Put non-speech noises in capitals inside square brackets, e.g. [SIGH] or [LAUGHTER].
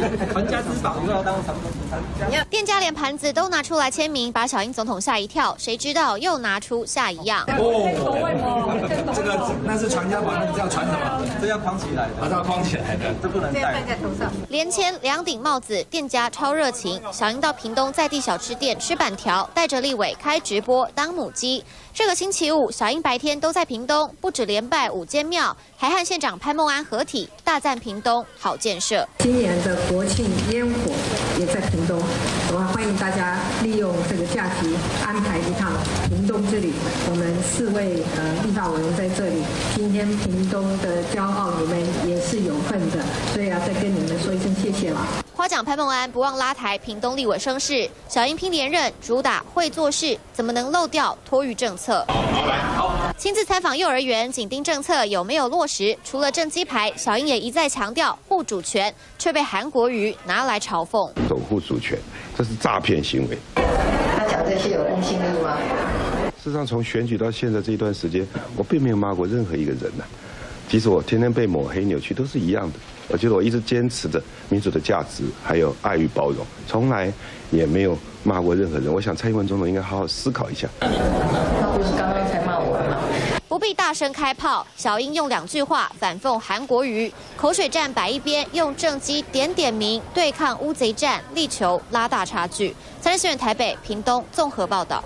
[LAUGHS] 店家连盘子都拿出来签名，把小英总统吓一跳。谁知道又拿出下一样？哦，这个那是传家宝，那个叫传什么？这要框起来的，把它框起来的，这不能戴。连签两顶帽子，店家超热情。小英到屏东在地小吃店吃板条，带着立伟开直播当母鸡。这个星期五，小英白天都在屏东，不止连拜五间庙，还和县长潘孟安合体，大赞屏东好建设。今年的国庆烟火也在屏东，我欢迎大家利用这个假期安排一趟屏东之旅。我们四位呃立法委员在这里，今天屏东的骄傲，你们也是有份的，所以要再跟你们说一声谢谢了。夸奖潘孟安不忘拉抬屏东立委声势，小英拼连任，主打会做事，怎么能漏掉托育政策？亲自采访幼儿园，紧盯政策有没有落实。除了正鸡排，小英也一再强调护主权，却被韩国瑜拿来嘲讽。守护主权，这是诈骗行为。他讲这些有公信力吗？事实上，从选举到现在这一段时间，我并没有骂过任何一个人呐。即使我天天被抹黑扭曲，都是一样的。我觉得我一直坚持着民主的价值，还有爱与包容，从来也没有骂过任何人。我想蔡英文总统应该好好思考一下。他不是刚刚才骂我吗？不必大声开炮，小英用两句话反讽韩国瑜，口水战摆一边，用政绩点点名对抗乌贼战，力求拉大差距。三立新闻台北、屏东综合报道。